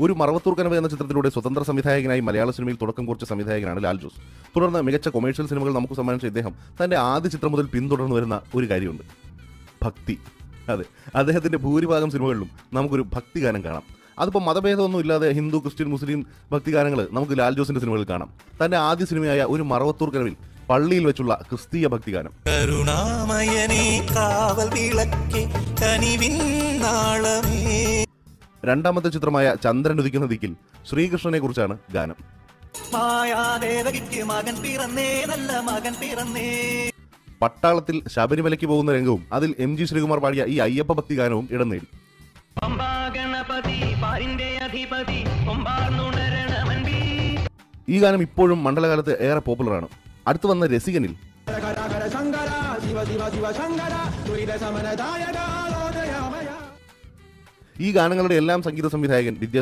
ഒരു മറവത്തൂർ കനവ് എന്ന ചിത്രത്തിലൂടെ സ്വതന്ത്ര സംവിധായകനായി മലയാള സിനിമയിൽ തുടക്കം കുറിച്ച സംവിധായകനാണ് ലാൽ ജോസ്. തുടർന്ന് മികച്ച കൊമേഴ്ഷ്യൽ സിനിമകൾ നമുക്ക് സമ്മാനിച്ച ഇദ്ദേഹം തന്റെ ആദ്യ ചിത്രം മുതൽ പിന്തുടർന്നു വരുന്ന ഒരു കാര്യമുണ്ട്. ഭക്തി. അതെ അദ്ദേഹത്തിന്റെ ഭൂരിഭാഗം സിനിമകളിലും നമുക്കൊരു ഭക്തി ഗാനം കാണാം. അതിപ്പോൾ മതഭേദമൊന്നും ഇല്ലാതെ ഹിന്ദു ക്രിസ്ത്യൻ മുസ്ലിം ഭക്തിഗാനങ്ങൾ നമുക്ക് ലാൽ ജോസിന്റെ സിനിമകളിൽ കാണാം. തന്റെ ആദ്യ സിനിമയായ ഒരു മറവത്തൂർ കനവിൽ പള്ളിയിൽ വെച്ചുള്ള ക്രിസ്തീയ ഭക്തിഗാനം കരുണാമയനേ കാവൽ വിളക്കേ കനിവിൻ നാളമേ. രണ്ടാമത്തെ ചിത്രമായ ചന്ദ്രൻ ഉദിക്കുന്ന ദിക്കിൽ ശ്രീകൃഷ്ണനെ കുറിച്ചാണ് ഗാനം. മായാദേവകിക്ക് മകൻ പിറന്നേ നല്ല മകൻ പിറന്നേ. പട്ടാളത്തിൽ ശബരിമലയ്ക്ക് പോകുന്ന രംഗവും അതിൽ എം ജി ശ്രീകുമാർ പാടിയ ഈ അയ്യപ്പ ഭക്തി ഗാനവും ഇടം നേടി. ഈ ഗാനം ഇപ്പോഴും മണ്ഡലകാലത്ത് ഏറെ പോപ്പുലറാണ്. അടുത്തു വന്ന രസികനിൽ. ഈ ഗാനങ്ങളുടെ എല്ലാം സംഗീത സംവിധായകൻ വിദ്യാ